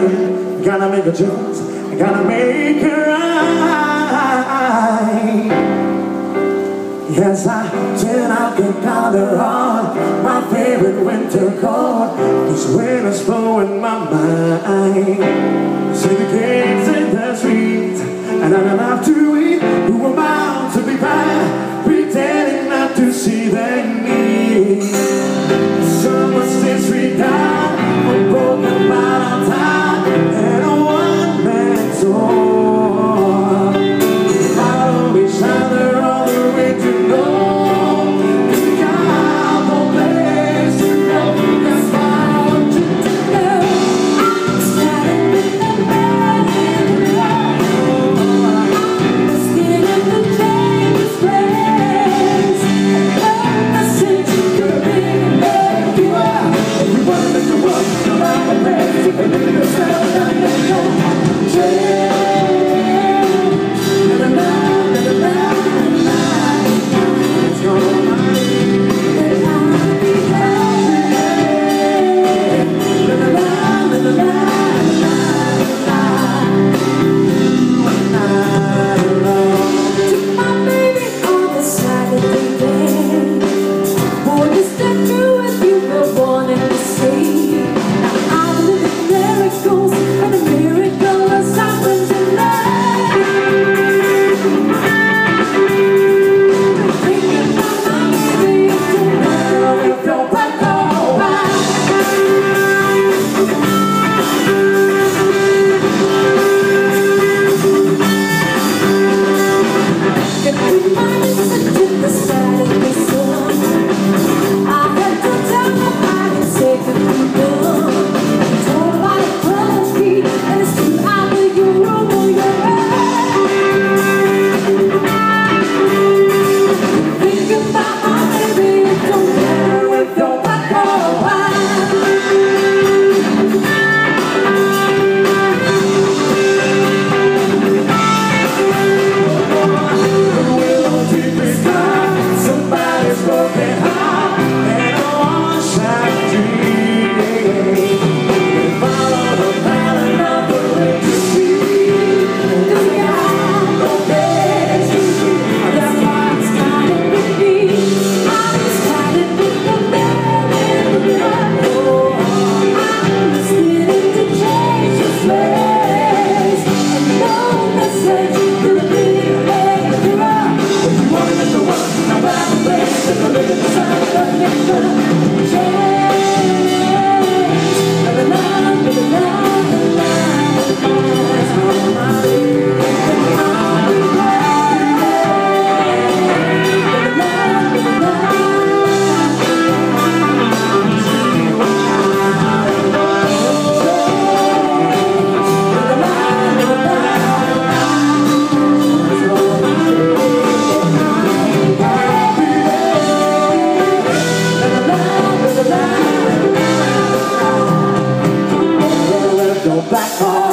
make, gotta make a choice, gotta make it right. Yes, I turn out the collar on my favorite winter coat. This winter's blowing my mind. See the kids in the streets, and I'm about to eat. Who am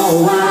Oh.